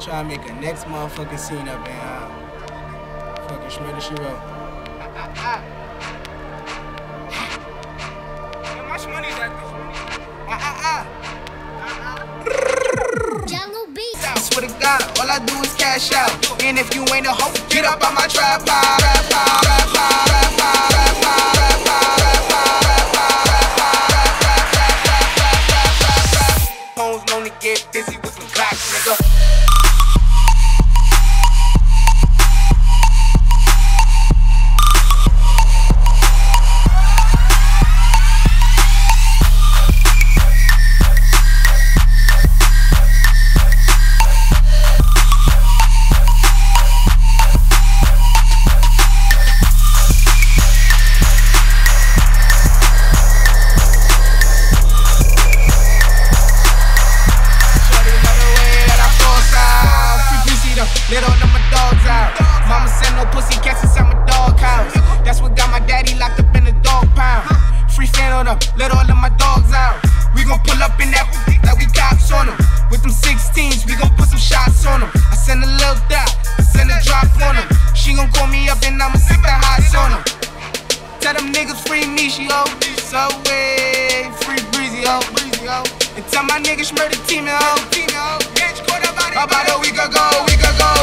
try to make a next motherfucking scene up in uh, fucking Shmurda She Wrote. How much money is that? Ah, ah, ah. Jahlil beat. I swear to God, all I do is cash out. And if you ain't a hoe, get up on my trap pod. Trap pod, trap pod, trap pod, trap let all of my dogs out. Mama said no pussy cats inside my dog house. That's what got my daddy locked up in the dog pound. Free fan on them, let all of my dogs out. We gon' pull up in that like we cops on them. With them 16s, we gon' put some shots on them. I send a little dot, I send a drop on them. She gon' call me up and I'ma sit the hots on them. Tell them niggas free me, she ho. Subway, free breezy ho, breezy. And tell my niggas murder team ho, about. A week ago, week ago.